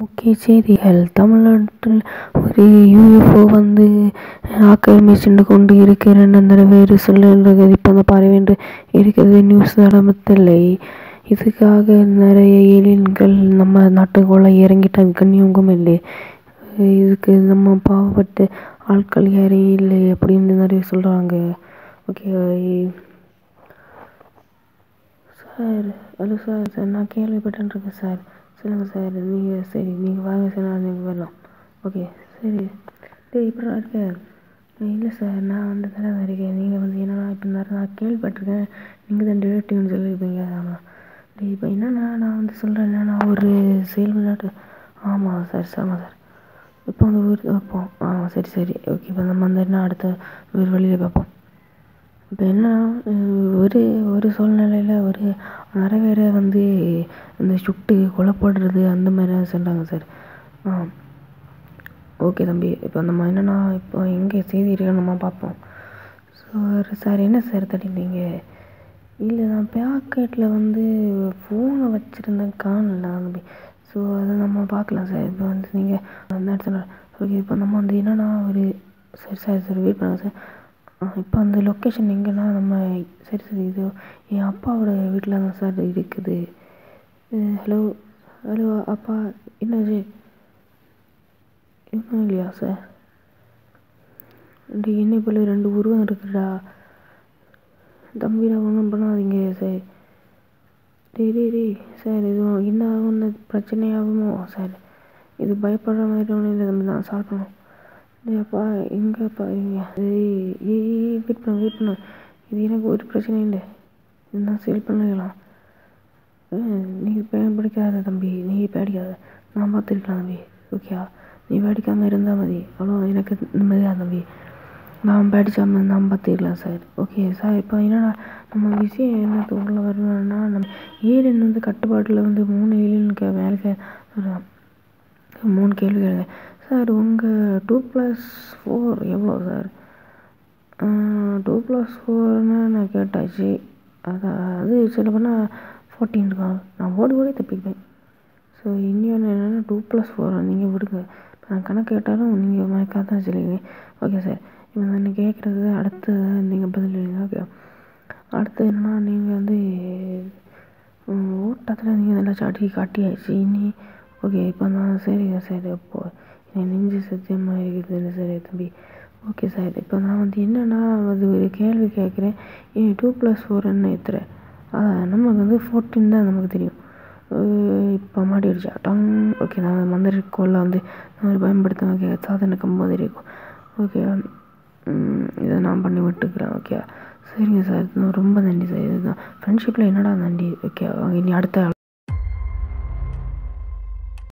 முக்கிய செய்திகள் தமிழ்நாட்டில் ஒரு யூஎஃப்ஓ வந்து ஆக்கிரமிச்சுட்டு கொண்டு இருக்கிறது வேறு சொல்லுறது இப்போ அந்த பறவை என்று இருக்கிறது. நியூஸ் நடமத்தில்லை இதுக்காக நிறைய ஏலியன்கள் நம்ம நாட்டுக்குள்ள இறங்கிட்டாங்க. கன்னியாகுமரி இல்லை. இதுக்கு நம்ம பாவப்பட்டு ஆட்கள் யாரும் இல்லை அப்படின்னு நிறைய சொல்கிறாங்க okay sir hello sir sir நான் கேள்விப்பட்டேன் இருக்கேன் சார். சொல்லுங்கள் சார் நீங்கள் சரி நீங்கள் வாங்க சார் நான் இங்கே வரலாம். ஓகே சரி. டேய் இப்படி இருக்க. இல்லை சார் நான் வந்து தானே தான் இருக்கேன். நீங்கள் வந்து என்னன்னா இப்போ நான் கேள்விப்பட்டிருக்கேன். நீங்கள் தான் டிடெக்டிவ்னு சொல்லியிருப்பீங்க ஆமாம் டேய் இப்போ என்னென்னா நான் வந்து சொல்கிறேன் என்னென்னா ஒரு செயல் விளையாட்டு ஆமாம் சார் ஆமாம் சார். இப்போ அந்த ஊர் பார்ப்போம் ஆ சரி சரி. ஓகே இப்போ நம்ம வந்து என்ன அடுத்த ஒரு வழியில் பார்ப்போம். இப்போ என்னென்னா ஒரு ஒரு சூழ்நிலையில் ஒரு நிறைவேற வந்து இந்த சுட்டு கொலை போடுறது அந்த மாதிரி சொன்னாங்க சார் ஆ. ஓகே தம்பி இப்போ நம்ம என்னென்னா இப்போ எங்கே செய்தி இருக்குன்னு நம்ம பார்ப்போம். சார் சார் என்ன சார் தட்டிட்டீங்க இல்லை நான் பேக்கெட்டில் வந்து ஃபோனை வச்சுருந்தேன் காணல தம்பி. ஸோ அதை நம்ம பார்க்கலாம் சார் இப்போ வந்து நீங்கள் அந்த இடத்துல ஓகே இப்போ நம்ம வந்து என்னென்னா ஒரு சரி சார் சார் வெயிட் பண்ணுங்கள் சார் இப்போ அந்த லொக்கேஷன் எங்கேன்னா நம்ம சரி சரி இது என் அப்பாவோட வீட்டில் தான் சார் இருக்குது. ஹலோ ஹலோ அப்பா என்னாச்சு இன்னும் இல்லையா சார் டே என்ன போல ரெண்டு உருவம் இருக்குடா. தம்பிடா ஒன்றும் பண்ணாதீங்க சார் டே டே டே சார் இது என்ன ஒன்று பிரச்சனையாகுமோ சார் இது பயப்படுற மாதிரி ஒன்றும் இல்லை தம்பி நான் சாப்பிடணும் பண்ணுவோம் அப்பா எங்கப்பா ஏய் ஏய் வெயிட் பண்ண வெயிட் பண்ண. இது எனக்கு ஒரு பிரச்சனையும் இல்லை. இது நான் சேல் பண்ணிக்கலாம் நீங்கள் பயன்படுத்தாத தம்பி. நீ பேடிக்காத நான் பார்த்துருக்கலாம் தம்பி. ஓகேயா? நீ பேடிக்காமல் இருந்தால் மதி. அவ்வளோ எனக்கு நிம்மதியாக தம்பி. நான் பேடிக்காமல் நான் பார்த்துக்கலாம் சார். ஓகே சார் இப்போ என்னடா? நம்ம விஷயம் என்ன உள்ள வரணும்னா நம்ம ஏலியன் வந்து கட்டுப்பாட்டில் வந்து மூணு ஏலியனுக்கு வேலை மூணு கேள்வி கேளுங்க. சார் உங்கள் டூ ப்ளஸ் ஃபோர் எவ்வளோ சார்? டூ ப்ளஸ் ஃபோர்னு நான் கேட்டாச்சு. அதாவது அது சொல்ல ஃபோர்டீன் இருக்கும் நான் ஓடி ஓடி தப்பிப்பேன் ஸோ இன்னொன்று என்னென்னா டூ ப்ளஸ் ஃபோர் நீங்கள் விடுங்க. இப்போ நான் கணக்கு கேட்டாலும் நீங்கள் மயக்காக தான் சொல்லுவீங்க. ஓகே சார் இப்போ நான் கேட்குறது அடுத்து நீங்கள் பதில் ஓகே அடுத்து என்னென்னா நீங்கள் வந்து ஓட்டத்தில் நீங்கள் நல்லா சாட்டி காட்டியாச்சு. இனி ஓகே இப்போ நான் சரிங்க சார் இப்போ என் நெஞ்சு சத்தியமாக இருக்குது சார் தம்பி. ஓகே சார் இப்போ நான் வந்து என்னென்னா அது ஒரு கேள்வி கேட்குறேன். ஏன் டூ ப்ளஸ் ஃபோர் என்ன எத்துற நமக்கு வந்து ஃபோர்டீன் தான் நமக்கு தெரியும். இப்போ மாட்டிடுச்சா டங். ஓகே நான் மந்திர கோலில் வந்து நான் பயன்படுத்த ஓகே சாதனை கம்போது இருக்கும். ஓகே um, இதை நான் பண்ணி விட்டுக்கிறேன். ஓகே சரிங்க சார் ரொம்ப நன்றி சார் இதுதான். ஃப்ரெண்ட்ஷிப்பில் என்னடா நன்றி? ஓகே இனி அடுத்த